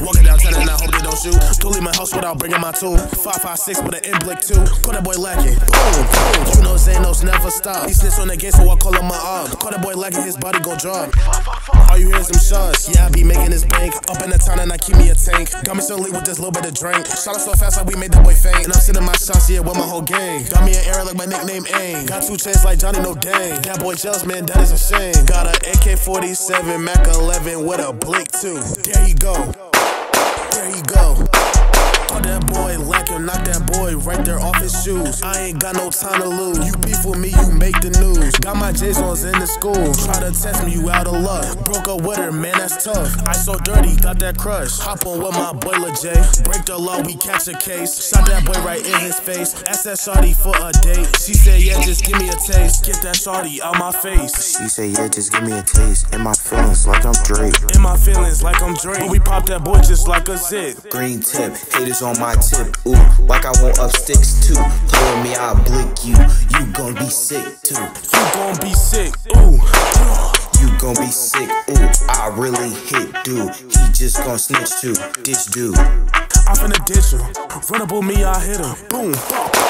Walking downtown and I hope they don't shoot. Don't leave my house without bringing my tool. 556 with an in blick too. Call that boy lacking. Boom, never stop. He snitch on the game, so I call him my op. Call that boy lacking, his body gon' drop. All you hear is some shots. Yeah, I be making this bank. Up in the town and I keep me a tank. Got me so lit with this little bit of drink. Shot us so fast like we made that boy faint. And I'm sitting my shots here with my whole gang. Got me an era like my nickname Aang. Got two chains like Johnny No Dang. That boy jealous, man, that is a shame. Got a AK 47, Mac 11 with a blick too. There you go. There you go. Call that boy lacking, knock that boy right there off his shoes. I ain't got no time to lose. You beef with me, you. Got my J's ons in the school. Try to test me, you out of luck. Broke up with her, man, that's tough. I so dirty, got that crush. Hop on with my boy J. Break the law, we catch a case. Shot that boy right in his face. Ask that shawty for a date. She said, yeah, just give me a taste. Get that shawty out my face. She say, yeah, just give me a taste. In my feelings, like I'm Drake. In my feelings, like I'm Drake. But we pop that boy just like a zip. Green tip, haters on my tip. Ooh, like I want up sticks too. With me, I'll blick you. You gon' be sick too. You gon' be sick, ooh. You gon' be sick, ooh. I really hit dude. He just gon' snitch too. Ditch dude. I'm finna ditch him. Run up on me, I hit him. Boom.